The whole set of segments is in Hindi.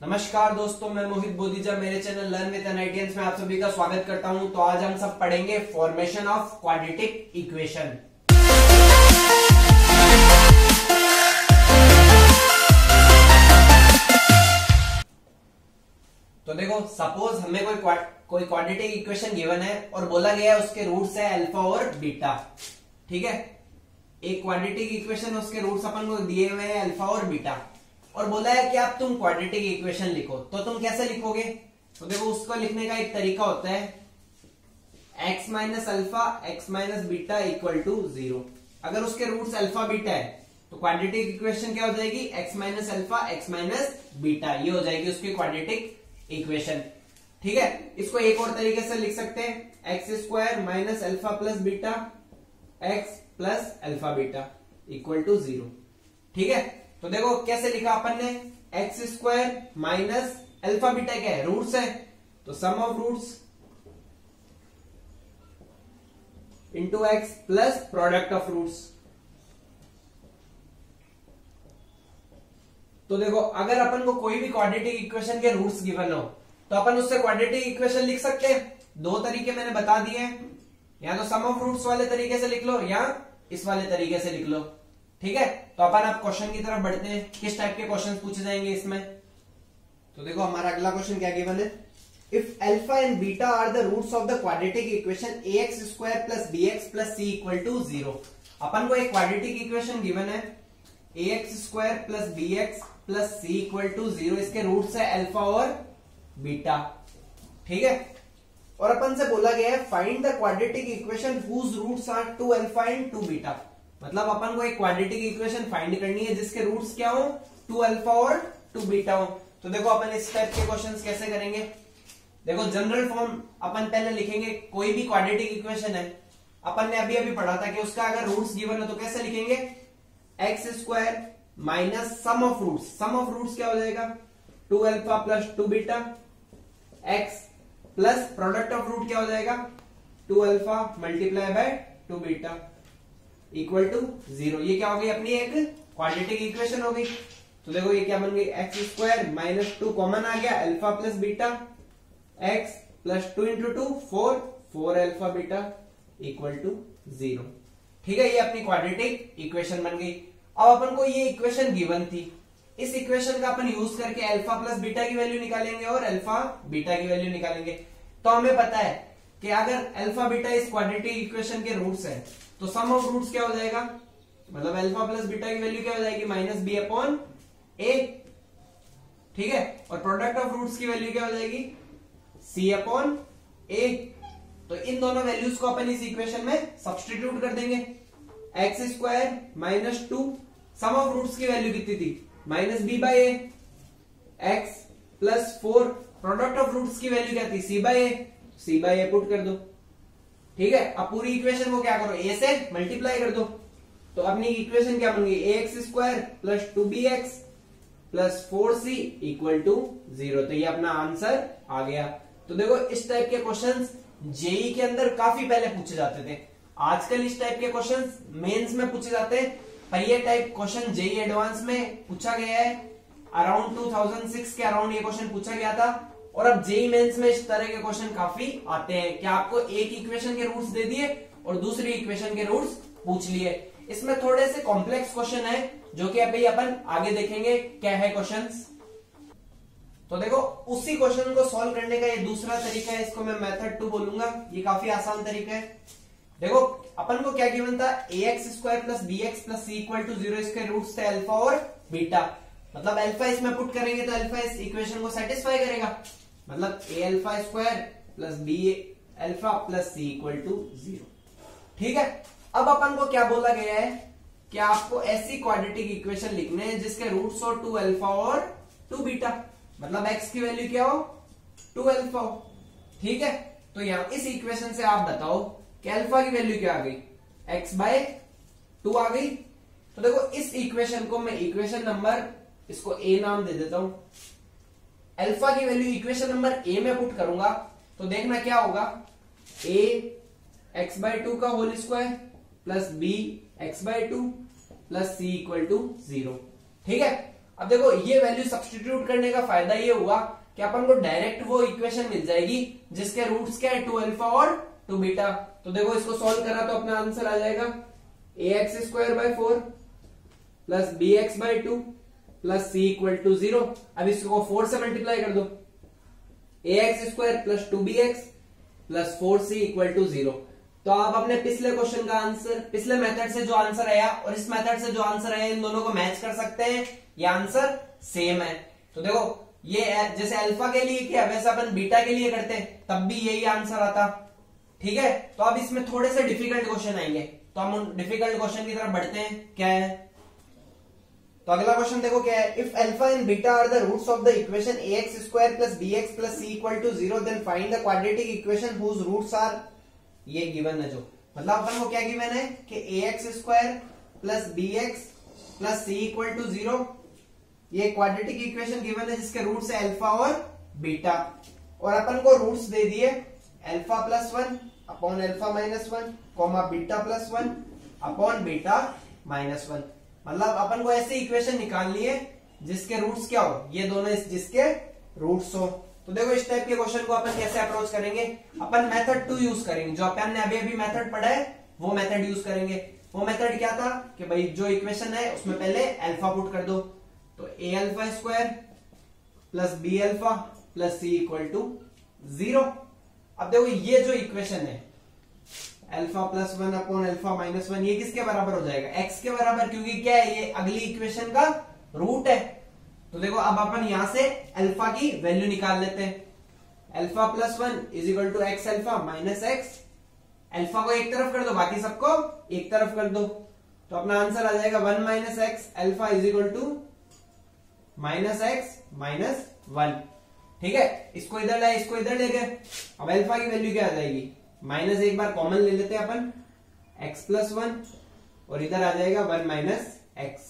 नमस्कार दोस्तों, मैं मोहित बोधिजा, मेरे चैनल लर्न विद एन में आप सभी का स्वागत करता हूँ। तो आज हम सब पढ़ेंगे फॉर्मेशन ऑफ़ क्वाड्रेटिक इक्वेशन तो देखो सपोज़ हमें कोई कोई क्वाड्रेटिक इक्वेशन गिवन है और बोला गया है उसके रूट्स है अल्फ़ा और बीटा ठीक है? एक क्वाड्रेटिक इक्वेशन उसके रूट्स अपन को दिए हुए हैं अल्फ़ा और बीटा और बोला है कि आप तुम क्वाड्रेटिक इक्वेशन लिखो। तो तुम कैसे लिखोगे? तो देखो, उसको लिखने का एक तरीका होता है। X minus alpha x minus beta equal to zero अगर उसके रूट्स अल्फ़ा बीटा है तो क्वाड्रेटिक इक्वेशन क्या हो जाएगी? X minus alpha x minus beta ये हो जाएगी उसकी क्वाड्रेटिक इक्वेशन ठीक है? इसको एक और तरीके से लिख सकते हैं। X square minus alpha plus beta x plus alpha beta equal to zero ठीक है? तो देखो कैसे लिखा अपन ने? X square minus alpha beta क्या है? रूट्स है। तो sum of roots into x plus product of roots तो देखो, अगर अपन को कोई भी क्वाड्रेटिक इक्वेशन के रूट्स गिवन हो तो अपन उससे क्वाड्रेटिक इक्वेशन लिख सकते हैं। दो तरीके मैंने बता दिए हैं। या तो सम ऑफ़ रूट्स वाले तरीके से लिख लो, या इस वाले तरीके से लिख लो। ठीक है? तो अपन अब क्वेश्चन की तरफ़ बढ़ते हैं। किस टाइप के क्वेश्चन पूछे जाएँगे इसमें? तो देखो, हमारा अगला क्वेश्चन क्या गिवन है? If alpha and beta are the roots of the quadratic equation a x square plus b x plus c equal to zero अपन को एक क्वाड्रेटिक इक्वेशन गिवन है। A x square plus b x plus c equal to zero इसके रूट्स है अल्फ़ा और बीटा ठीक है? और अपन से बोला गया है find the quadratic equation whose roots are two alpha and two beta मतलब अपन को एक क्वाड्रेटिक इक्वेशन फाइंड करनी है, जिसके रूट्स क्या हो? टू अल्फ़ा और टू बीटा हो। तो देखो अपन इस टाइप के क्वेश्चंस कैसे करेंगे? देखो जनरल फॉर्म अपन पहले लिखेंगे, कोई भी क्वाड्रेटिक इक्वेशन है। अपन ने अभी अभी पढ़ा था कि उसका अगर रूट्स गिवन है तो कैसे लिखेंगे? X square minus sum of roots sum of roots क्या हो जाएगा? Two alpha plus two beta x plus product of root क्या हो जाएगा? Two alpha multiply by two beta equal to zero ये क्या हो गई अपनी एक? क्वाड्रेटिक इक्वेशन हो गई। तो देखो ये क्या बन गई? X square minus two common आ गया alpha plus beta x plus two into two four four alpha beta equal to zero ठीक है, ये अपनी क्वाड्रेटिक इक्वेशन बन गई। अब अपन को ये इक्वेशन गिवन थी। इस इक्वेशन का अपन यूज़ करके अल्फ़ा प्लस बीटा की वैल्यू निकालेंगे और अल्फ़ा बीटा की वैल्यू निकालेंगे। तो हमें पता है कि अगर अल्फ़ा बीटा इस क्वाड्रेटिक इक्वेशन के रूट्स है तो सम ऑफ़ रूट्स क्या हो जाएगा? मतलब अल्फ़ा प्लस बीटा की वैल्यू क्या हो जाएगी? माइनस बी अपॉन ए ठीक है? और प्रोडक्ट ऑफ़ रूट्स की वैल्यू क्या हो जाएगी? सी अपॉन ए तो इन दोनों वैल्यूज़ को अपन इस इक्वेशन में सब्सटीट्यूट कर देंगे। X square minus two sum of roots की वैल्यू कितनी थी? Minus b by a x plus four product of roots की वैल्यू क्या थी? C by a c by a put कर दो। ठीक है? अब पूरी इक्वेशन को क्या करो? ए से मल्टीप्लाई कर दो। तो अपनी इक्वेशन क्या बन गई? A x square plus two b x plus four c equal to zero तो ये अपना आंसर आ गया। तो देखो, इस टाइप के क्वेश्चन जेई के अंदर काफ़ी पहले पूछे जाते थे। आजकल इस टाइप के क्वेश्चन मेंस में पूछे जाते हैं। पर ये टाइप क्वेश्चन जेई एडवांस में पूछा गया है। अराउंड 2006 के अराउंड ये क्वेश्चन पूछा गया था। और अब जेई मेंस में इस तरह के क्वेश्चन काफ़ी आते हैं कि आपको एक इक्वेशन के रूट्स दे दिए और दूसरी इक्वेशन के रूट्स पूछ लिए। इसमें थोड़े से कॉम्प्लेक्स क्वेश्चन है, जो कि अभी अपन आगे देखेंगे क्या है क्वेश्चन तो देखो, उसी क्वेश्चन को सॉल्व करने का ये दूसरा तरीका है, इसको मैं मेथड टू बोलूँगा। ये काफ़ी आसान तरीका है। देखो, अपन को क्या गिवन था? A x square plus b x plus c equal to zero इसके रूट्स थे अल्फ़ा और बीटा मतलब अल्फ़ा इसमें पुट करेंगे तो अल्फ़ा इस इक्वेशन को सेटिस्फाई करेगा। मतलब a alpha square plus b alpha plus c equal to zero ठीक है? अब अपन को क्या बोला गया है? कि आपको ऐसी क्वाड्रेटिक इक्वेशन लिखने हैं, जिसके रूट्स हो टू अल्फ़ा और टू बीटा मतलब एक्स की वैल्यू क्या हो? टू अल्फ़ा हो. ठीक है? तो यहाँ इस इक्वेशन से आप बताओ कि अल्फ़ा की वैल्यू क्या आ गई? एक्स बाय टू आ गई। तो देखो, इस इक्वेशन को मैं इक्वेशन नंबर इसको ए नाम दे देता हूँ। अल्फ़ा की वैल्यू इक्वेशन नंबर ए में पुट करूँगा तो देखना क्या होगा? ए एक्स बाय टू का whole square plus b x by two plus c equal to zero ठीक है? अब देखो, ये वैल्यू सब्सटीट्यूट करने का फ़ायदा ये हुआ कि अपन को डायरेक्ट वो इक्वेशन मिल जाएगी, जिसके रूट्स क्या है? टू अल्फ़ा और टू बीटा तो देखो, इसको सॉल्व करा तो अपना आंसर आ जाएगा। A x square by four plus b x by two plus c equal to zero अब इसको फोर से मल्टीप्लाई कर दो. A x square plus two b x plus four c equal to zero तो आप अपने पिछले क्वेश्चन का आंसर पिछले मेथड से जो आंसर आया और इस मेथड से जो आंसर आया, इन दोनों को मैच कर सकते हैं? ये आंसर सेम है. तो देखो, ये जैसे अल्फ़ा के लिए किया, वैसे अपन बीटा के लिए करते तब भी यही आंसर आता। ठीक है? तो अब इसमें थोड़े से डिफ़िकल्ट क्वेश्चन आएँगे। तो हम उन डिफ़िकल्ट क्वेश्चन की तरफ़ बढ़ते हैं। क्या है? तो अगला क्वेश्चन देखो क्या है? If alpha and beta are the roots of the equation a x square plus b x plus c equal to zero then find the quadratic equation whose roots are ये गिवन है जो। मतलब अपन को क्या गिवन है कि a x square plus b x plus c equal to zero ये क्वाड्रेटिक इक्वेशन गिवन है जिसके रूट्स है अल्फ़ा और बीटा और अपन को रूट्स दे दिए alpha plus one upon alpha minus one comma beta plus one upon beta minus one मतलब अपन को ऐसे इक्वेशन निकालनी है, जिसके रूट्स क्या हो? ये दोनों जिसके रूट्स हो। तो देखो इस टाइप के क्वेश्चन को अपन कैसे अप्रोच करेंगे? अपन मेथड टू यूज़ करेंगे। जो अपन ने अभी अभी मेथड पढ़ा है, वो मेथड यूज़ करेंगे। वो मेथड क्या था? कि भाई जो इक्वेशन है, उसमें पहले अल्फ़ा पुट कर दो। तो a alpha square plus b alpha plus c equal to zero अब देखो ये जो इक्वेशन है alpha plus one upon alpha minus one, ये किसके बराबर हो जाएगा? एक्स के बराबर, क्योंकि क्या है, ये अगली इक्वेशन का रूट है। तो देखो, अब अपन यहाँ से अल्फ़ा की वैल्यू निकाल लेते हैं। Alpha plus one is equal to x alpha minus x alpha को एक तरफ़ कर दो, बाकी सबको एक तरफ़ कर दो। तो अपना आंसर आ जाएगा one minus x alpha is equal to minus x minus one. ठीक है? इसको इधर लाए, इसको इधर ले गए। अब अल्फ़ा की वैल्यू क्या आ जाएगी? माइनस एक बार कॉमन ले लेते हैं अपन। एक्स प्लस वन और इधर आ जाएगा वन माइनस एक्स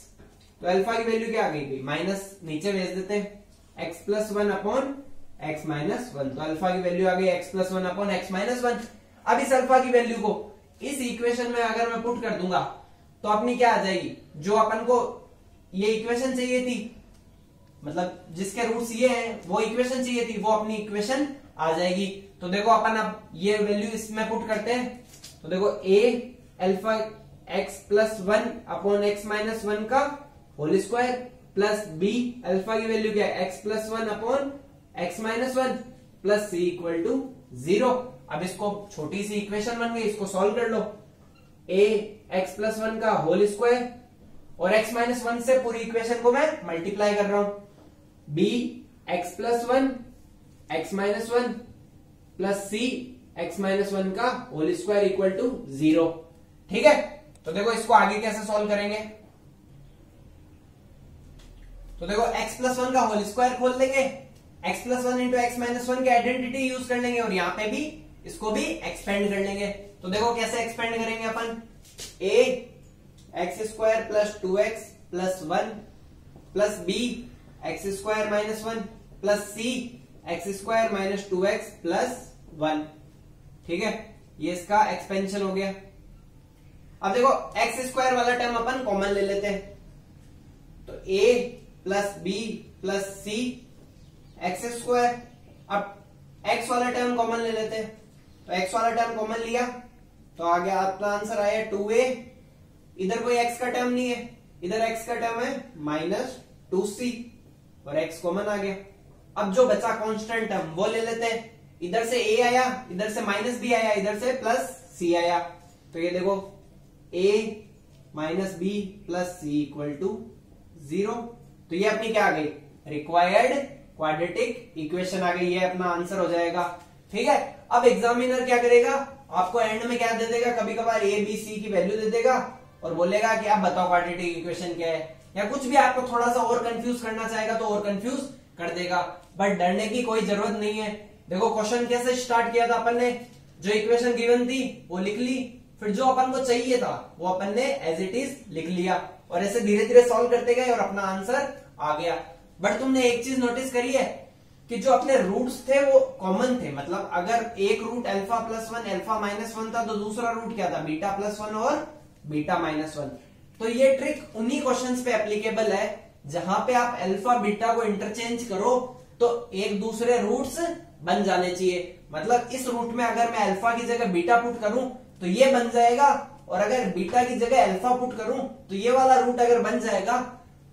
तो अल्फ़ा की वैल्यू क्या आ गई माइनस नीचे भेज देते हैं। X plus one upon x minus one तो अल्फ़ा की वैल्यू आ गई x plus one upon x minus one अब इस अल्फ़ा की वैल्यू को, इस इक्वेशन में अगर मैं पुट कर दूँगा तो अपनी क्या आ जाएगी? जो अपन को ये इक्वेशन चाहिए थी मतलब जिसके रूट्स ये हैं, वो इक्वेशन चाहिए थी, वो अपनी इक्वेशन आ जाएगी। तो देखो अपन अब ये वैल्यू इसमें पुट करते हैं। तो देखो a alpha x plus one upon x minus one का whole square plus b alpha की वैल्यू क्या है? X plus one upon x minus one plus c equal to zero अब इसको छोटी सी इक्वेशन बन गई, इसको सॉल्व कर लो। ए एक्स प्लस वन का होल स्क्वायर और एक्स माइनस वन से पूरी इक्वेशन को मैं मल्टीप्लाई कर रहा हूँ। B x plus one x minus one plus c, x minus one का whole square equal to zero. ठीक है? तो देखो इसको आगे कैसे सॉल्व करेंगे? तो देखो x प्लस वन का होल स्क्वायर खोल लेंगे। x plus one into x minus one की आइडेंटिटी यूज़ कर लेंगे और यहाँ पे भी, इसको भी एक्सपेंड कर लेंगे। तो देखो कैसे एक्सपेंड करेंगे अपन? A x square plus two x plus one plus b x square minus one plus c x square minus two x plus one. ठीक है? ये इसका एक्सपेंशन हो गया। अब देखो एक्स स्क्वायर वाला टर्म अपन कॉमन ले लेते हैं। तो a plus b plus c x square अब एक्स वाला टर्म कॉमन ले लेते हैं। तो एक्स वाला टर्म कॉमन लिया। तो आ गया आपका आंसर आया टू ए इधर कोई एक्स का टर्म नहीं है। इधर एक्स का टर्म है माइनस टू सी और एक्स कॉमन आ गया। अब जो बचा कांस्टेंट टर्म वो ले लेते हैं। इधर से ए आया, इधर से माइनस बी आया, इधर से प्लस सी आया। तो ये देखो a minus b plus c equal to zero तो ये अपनी क्या आ गई? रिक्वायर्ड क्वाड्रेटिक इक्वेशन आ गई। ये अपना आंसर हो जाएगा। ठीक है? अब एग्जामिनर क्या करेगा? आपको एंड में क्या दे देगा? कभी कभार ए बी सी की वैल्यू दे देगा और बोलेगा कि आप बताओ क्वाड्रेटिक इक्वेशन क्या है। या कुछ भी आपको थोड़ा सा और कंफ्यूज करना चाहेगा तो और कंफ्यूज कर देगा। बट डरने की कोई ज़रूरत नहीं है। देखो क्वेश्चन कैसे स्टार्ट किया था अपन ने? जो इक्वेशन गिवन थी, वो लिख ली। फिर जो अपन को चाहिए था, वो अपन ने एज इट इज़ लिख लिया। और ऐसे धीरे धीरे सॉल्व करते गए और अपना आंसर आ गया। बट तुमने एक चीज़ नोटिस करी है कि जो अपने रूट्स थे, वो कॉमन थे। मतलब अगर एक root alpha plus one alpha minus one था तो दूसरा रूट क्या था? बीटा प्लस वन और बीटा माइनस वन तो ये ट्रिक उन्हीं क्वेश्चंस पे एप्लीकेबल है, जहाँ पे आप अल्फ़ा बीटा को इंटरचेंज करो तो एक दूसरे रूट्स बन जाने चाहिए। मतलब इस रूट में अगर मैं अल्फ़ा की जगह बीटा पुट करूँ तो ये बन जाएगा, और अगर बीटा की जगह अल्फ़ा पुट करूँ तो ये वाला रूट अगर बन जाएगा,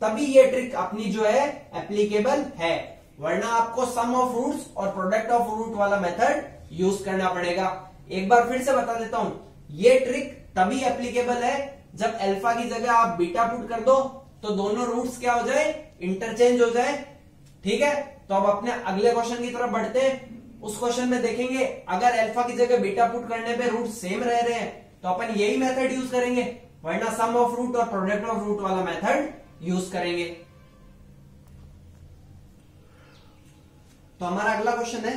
तभी ये ट्रिक अपनी जो है एप्लीकेबल है। वरना आपको सम ऑफ़ रूट्स और प्रोडक्ट ऑफ़ रूट वाला मेथड यूज़ करना पड़ेगा। एक बार फिर से बता देता हूँ, ये ट्रिक तभी एप्लीकेबल है, जब अल्फ़ा की जगह आप बीटा पुट कर दो तो दोनों रूट्स क्या हो जाए इंटरचेंज हो जाए। ठीक है? तो अब अपने अगले क्वेश्चन की तरफ़ बढ़ते हैं। उस क्वेश्चन में देखेंगे, अगर अल्फ़ा की जगह बीटा पुट करने पे रूट सेम रह रहे हैं तो अपन यही मेथड यूज़ करेंगे, वरना सम ऑफ़ रूट और प्रोडक्ट ऑफ़ रूट वाला मेथड यूज़ करेंगे। तो हमारा अगला क्वेश्चन है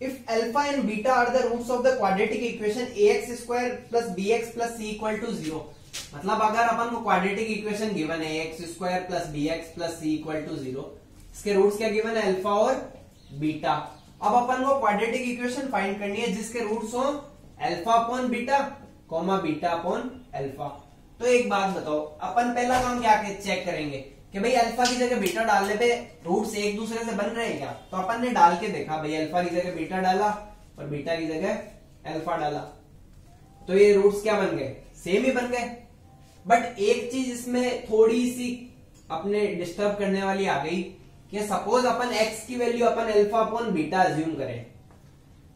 if alpha and beta are the roots of the quadratic equation a x square plus b x plus c equal to zero मतलब अगर अपन को क्वाड्रेटिक इक्वेशन गिवन है x square plus b x plus c equal to zero इसके रूट्स क्या गिवन है? अल्फ़ा और बीटा अब अपन को क्वाड्रेटिक इक्वेशन फाइंड करनी है जिसके रूट्स हो alpha upon beta comma beta upon alpha तो एक बात बताओ, अपन पहला काम क्या के चेक करेंगे कि भाई अल्फ़ा की जगह बीटा डालने पे रूट्स एक दूसरे से बन रहे हैं क्या? तो अपन ने डाल के देखा, भाई अल्फ़ा की जगह बीटा डाला और बीटा की जगह अल्फ़ा डाला. तो ये रूट्स क्या बन गए? सेम ही बन गए. बट एक चीज़ इसमें थोड़ी सी अपने डिस्टर्ब करने वाली आ गई कि सपोज़ अपन एक्स की वैल्यू अपन अल्फ़ा अपॉन बीटा अज्यूम करें।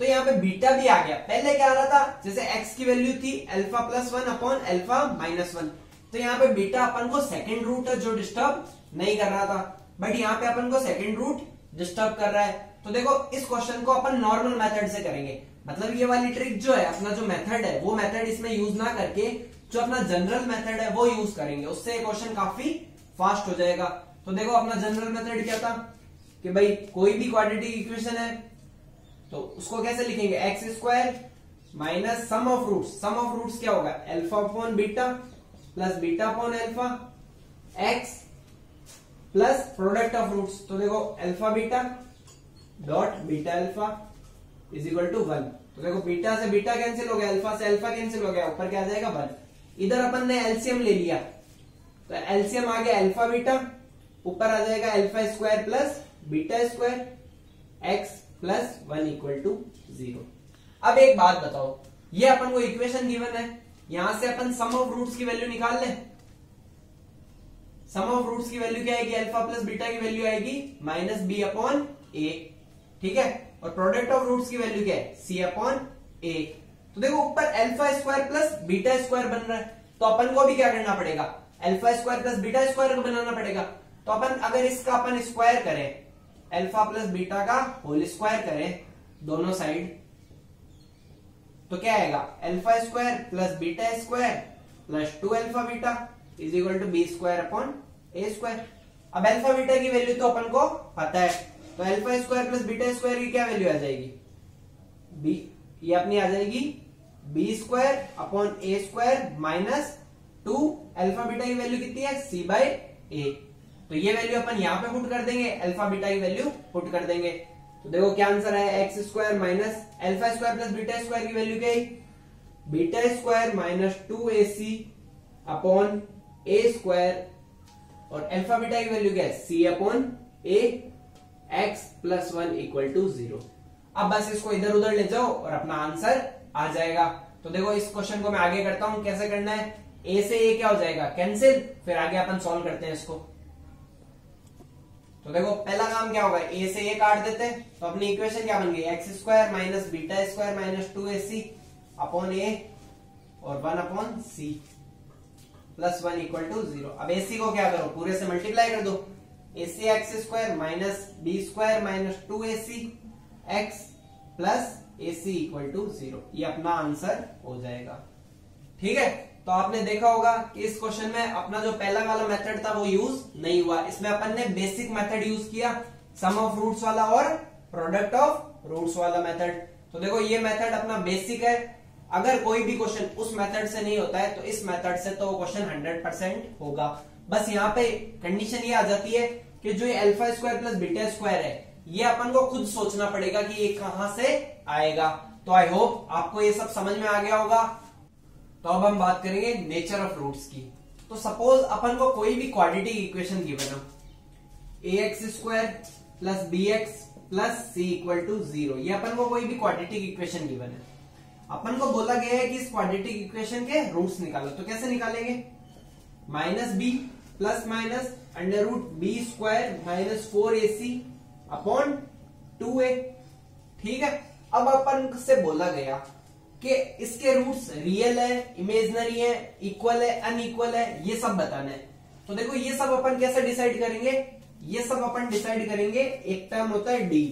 तो यहाँ पे बीटा भी आ गया। पहले क्या आ रहा था? जैसे एक्स की वैल्यू थी alpha plus one upon alpha minus one तो यहाँ पे बीटा अपन को सेकेंड रूट है जो डिस्टर्ब नहीं कर रहा था। बट यहाँ पे अपन को सेकेंड रूट डिस्टर्ब कर रहा है। तो देखो, इस क्वेश्चन को अपन नॉर्मल मेथड से करेंगे। मतलब ये वाली ट्रिक जो है, अपना जो मेथड है, वो मेथड इसमें यूज़ ना करके, जो अपना जनरल मेथड है, वो यूज़ करेंगे। उससे क्वेश्चन काफ़ी फास्ट हो जाएगा। तो देखो अपना जनरल मेथड क्या था? कि भाई कोई भी क्वाड्रेटिक इक्वेशन है तो उसको कैसे लिखेंगे? X square minus sum of root sum of roots क्या होगा? Alpha upon beta plus beta upon alpha x plus product of roots तो देखो alpha beta dot beta alpha is equal to one तो देखो बीटा से बीटा कैंसिल हो गया अल्फ़ा से अल्फ़ा कैंसिल हो गया, ऊपर क्या जाएगा? वन इधर अपन ने एलसीएम ले लिया। तो एलसीएम आ गया अल्फ़ा बीटा ऊपर आ जाएगा alpha square plus beta square x plus one equal to zero अब एक बात बताओ, ये अपन को इक्वेशन गिवन है। यहाँ से अपन सम ऑफ़ रूट्स की वैल्यू निकाल लें। सम ऑफ़ रूट्स की वैल्यू क्या आएगी? अल्फ़ा प्लस बीटा की वैल्यू आएगी माइनस बी अपॉन ए ठीक है? और प्रोडक्ट ऑफ़ रूट्स की वैल्यू क्या है? सी अपॉन ए तो देखो, ऊपर alpha square plus beta square बन रहा है। तो अपन को भी क्या करना पड़ेगा? Alpha square plus beta square को बनाना पड़ेगा। तो अपन, अगर इसका अपन स्क्वायर करें अल्फ़ा प्लस बीटा का होल स्क्वायर करें, दोनों साइड तो क्या आएगा? Alpha square plus beta square plus two alpha beta is equal to b square upon a square अब अल्फ़ा बीटा की वैल्यू तो अपन को पता है। तो alpha square plus beta square की क्या वैल्यू आ जाएगी? बी ये अपनी आ जाएगी b square upon a square minus two alpha beta की वैल्यू कितनी है? सी बाय ए तो ये वैल्यू अपन यहाँ पे पुट कर देंगे अल्फ़ा बीटा की वैल्यू पुट कर देंगे। तो देखो क्या आंसर है x square minus alpha square plus beta square की वैल्यू क्या beta square minus two a c upon a square और एल्फा बीटा की वैल्यू क्या है? C upon a x plus one equal to zero अब बस इसको इधर उधर ले जाओ और अपना आंसर आ जाएगा। तो देखो इस क्वेश्चन को मैं आगे करता हूँ, कैसे करना है? ए से ए क्या हो जाएगा? कैंसिल फिर आगे अपन सॉल्व करते हैं इसको। तो देखो, पहला काम क्या होगा? ए से ए काट देते तो अपनी इक्वेशन क्या बन गई? X square minus beta square minus two a c upon a और one upon c plus one equal to zero अब ए सी को क्या करो? पूरे से मल्टीप्लाई कर दो। A c x square minus b square minus two a c x plus a c equal to zero अपना आंसर हो जाएगा। ठीक है? तो आपने देखा होगा कि इस क्वेश्चन में अपना जो पहला वाला मेथड था वो यूज़ नहीं हुआ। इसमें अपन ने बेसिक मेथड यूज़ किया सम ऑफ़ रूट्स वाला और प्रोडक्ट ऑफ़ रूट्स वाला मेथड तो देखो, ये मेथड अपना बेसिक है। अगर कोई भी क्वेश्चन उस मेथड से नहीं होता है तो इस मेथड से तो क्वेश्चन हंड्रेड परसेंट होगा। बस यहाँ पे कंडीशन ये आ जाती है कि जो alpha square plus beta square है, ये अपन को खुद सोचना पड़ेगा कि ये कहाँ से आएगा। तो आई होप आपको ये सब समझ में आ गया होगा। तो अब हम बात करेंगे नेचर ऑफ़ रूट्स की। तो सपोज़ अपन को कोई भी क्वाड्रेटिक इक्वेशन गिवन हो। A x square plus b x plus c equal to zero ये अपन को कोई भी क्वाड्रेटिक इक्वेशन गिवन है। अपन को बोला गया है कि इस क्वाड्रेटिक इक्वेशन के रूट्स निकालो तो कैसे निकालेंगे? Minus b plus minus under root b square minus four a c upon two a ठीक है? अब अपन से बोला गया कि इसके रूट्स रियल है इमेजनरी है इक्वल है अनइक्वल है, ये सब बताना है। तो देखो, ये सब अपन कैसे डिसाइड करेंगे? ये सब अपन डिसाइड करेंगे, एक टर्म होता है डी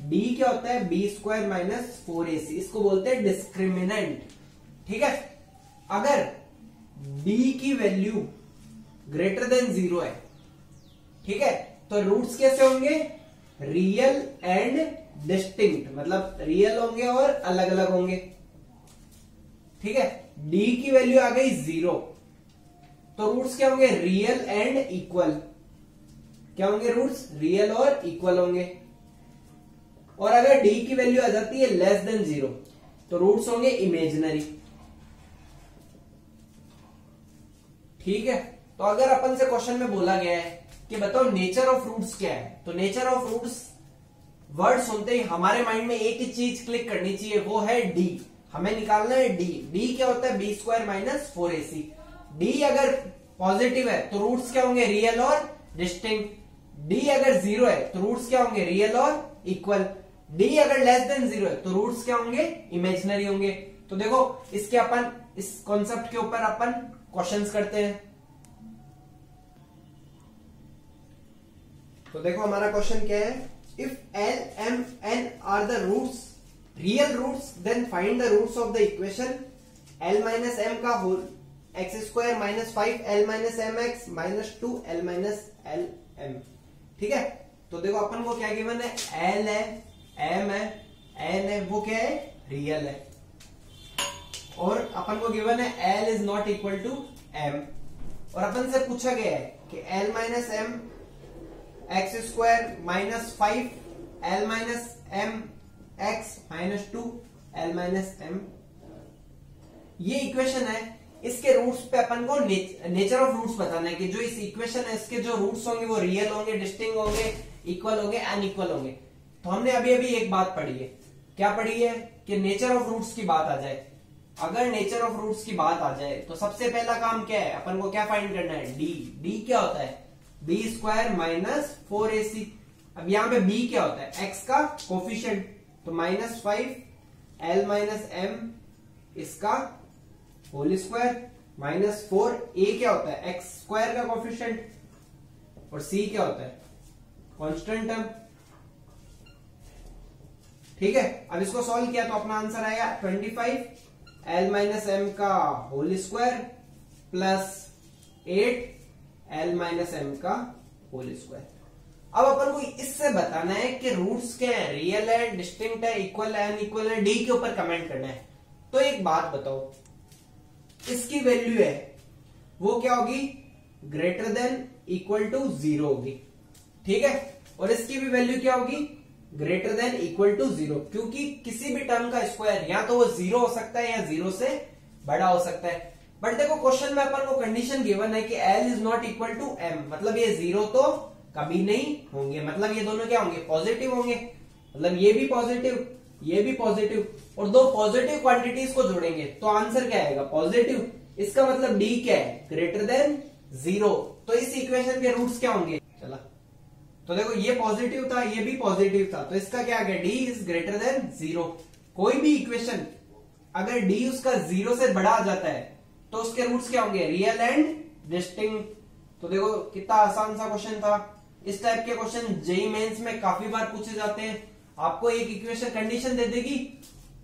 डी क्या होता है? B square minus four a c इसको बोलते हैं डिस्क्रिमिनेंट ठीक है? अगर डी की वैल्यू ग्रेटर देन ज़ीरो है, ठीक है? तो रूट्स कैसे होंगे? रियल एंड डिस्टिंक्ट मतलब रियल होंगे और अलग अलग होंगे। ठीक है? डी की वैल्यू आ गई ज़ीरो तो रूट्स क्या होंगे? रियल एंड इक्वल क्या होंगे रूट्स रियल और इक्वल होंगे. और अगर डी की वैल्यू आ जाती है लेस देन ज़ीरो तो रूट्स होंगे इमेजिनरी ठीक है? तो अगर अपन से क्वेश्चन में बोला गया है कि बताओ नेचर ऑफ़ रूट्स क्या है तो नेचर ऑफ़ रूट्स वर्ड सुनते ही हमारे माइंड में एक ही चीज़ क्लिक करनी चाहिए, वो है डी हमें निकालना है डी डी क्या होता है? B square minus four a c D अगर पॉजिटिव है तो रूट्स क्या होंगे? रियल और डिस्टिंग डी अगर ज़ीरो है तो रूट्स क्या होंगे? रियल और इक्वल डी अगर लेस देन ज़ीरो है तो रूट्स क्या होंगे? इमेजिनरी होंगे. तो देखो, इसके अपन, इस कॉन्सेप्ट के ऊपर अपन क्वेश्चन करते हैं. तो देखो, हमारा क्वेश्चन क्या है? If l m n are the roots real roots then find the roots of the equation l minus m का whole x square minus five l minus m x minus two l minus l m ठीक है? तो देखो अपन को क्या गिवन है? एल है एम है एन है, वो क्या है? रियल है. और अपन को गिवन है l is not equal to m और अपन से पूछा गया है कि l minus m x square minus five l minus m x minus two l minus m ये इक्वेशन है, इसके रूट्स पे अपन को नेचर ऑफ़ रूट्स बताना है कि जो इस इक्वेशन है, इसके जो रूट्स होंगे, वो रियल होंगे डिस्टिंग होंगे इक्वल होंगे अनइक्वल होंगे। तो हमने अभी अभी एक बात पढ़ी है। क्या पढ़ी है? कि नेचर ऑफ़ रूट्स की बात आ जाए। अगर नेचर ऑफ़ रूट्स की बात आ जाए तो सबसे पहला काम क्या है? अपन को क्या फाइंड करना है? डी डी क्या होता है? B square minus four a c अब यहाँ पे बी क्या होता है? एक्स का कोफिशियंट तो minus five l minus m इसका whole square minus four a क्या होता है? एक्स स्क्वायर का कोफिशियंट और सी क्या होता है? कॉन्स्टेंट टर्म ठीक है? अब इसको सॉल्व किया तो अपना आंसर आएगा 25 एल माइनस एम का whole square plus eight l minus m का होल स्क्वायर अब अपन को इससे बताना है कि रूट्स क्या है? रियल है डिस्टिंक्ट है इक्वल है अनइक्वल है? डी के ऊपर कमेंट करना है। तो एक बात बताओ। इसकी वैल्यू है, वो क्या होगी? Greater than equal to zero होगी। ठीक है? और इसकी भी वैल्यू क्या होगी? Greater than equal to zero क्योंकि किसी भी टर्म का स्क्वायर या तो वो ज़ीरो हो सकता है या ज़ीरो से बड़ा हो सकता है। बट देखो क्वेश्चन में अपन को कंडीशन गिवन है कि l is not equal to m मतलब ये ज़ीरो तो कभी नहीं होंगे। मतलब ये दोनों क्या होंगे? पॉजिटिव होंगे। मतलब ये भी पॉजिटिव ये भी पॉजिटिव और दो पॉजिटिव क्वांटिटीज को जोड़ेंगे तो आंसर क्या आएगा? पॉजिटिव इसका मतलब डी क्या है? ग्रेटर देन ज़ीरो तो इस इक्वेशन के रूट्स क्या होंगे? चला। तो देखो, ये पॉजिटिव था, ये भी पॉजिटिव था। तो इसका क्या आ D is greater than zero कोई भी इक्वेशन अगर डी उसका ज़ीरो से बड़ा आ जाता है तो उसके रूट्स क्या होंगे? रियल एंड डिस्टिंग तो देखो, कितना आसान सा क्वेश्चन था। इस टाइप के क्वेश्चन जेई मेंस में काफ़ी बार पूछे जाते हैं। आपको एक इक्वेशन कंडीशन दे देगी।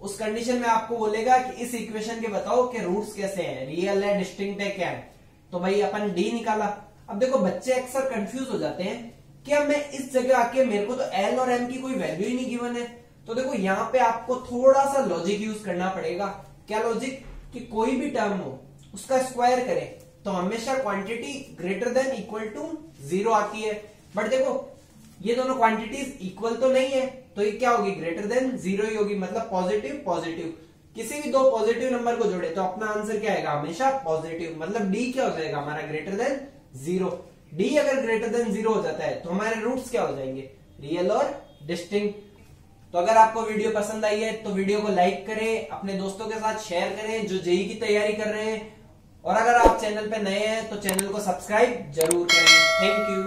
उस कंडीशन में आपको बोलेगा कि इस इक्वेशन के बताओ कि रूट्स कैसे हैं रियल है डिस्टिंक्ट है, क्या है। तो भाई अपन डी निकाला। अब देखो, बच्चे अक्सर कंफ्यूज हो जाते हैं कि अब मैं इस जगह आके मेरे को तो एल और एम की कोई वैल्यू ही नहीं गिवन है। तो देखो, यहाँ पे आपको थोड़ा सा लॉजिक यूज़ करना पड़ेगा। क्या लॉजिक कि कोई भी टर्म हो, उसका स्क्वायर करे तो हमेशा quantity greater than equal to zero आती है। बट देखो, ये दोनों क्वांटिटीज इक्वल तो नहीं है तो ये क्या होगी? ग्रेटर देन ज़ीरो ही होगी मतलब पॉजिटिव पॉजिटिव किसी भी दो पॉजिटिव नंबर को जोड़े तो अपना आंसर क्या आएगा? हमेशा पॉजिटिव मतलब डी क्या हो जाएगा? हमारा ग्रेटर देन ज़ीरो डी अगर ग्रेटर देन ज़ीरो हो जाता है तो हमारे रूट्स क्या हो जाएँगे? रियल और डिस्टिंग तो अगर आपको वीडियो पसंद आई है तो वीडियो को लाइक करें, अपने दोस्तों के साथ शेयर करें, जो जेई की तैयारी कर रहे हैं। और अगर आप चैनल पर नए हैं तो चैनल को सब्सक्राइब ज़रूर करें। Thank you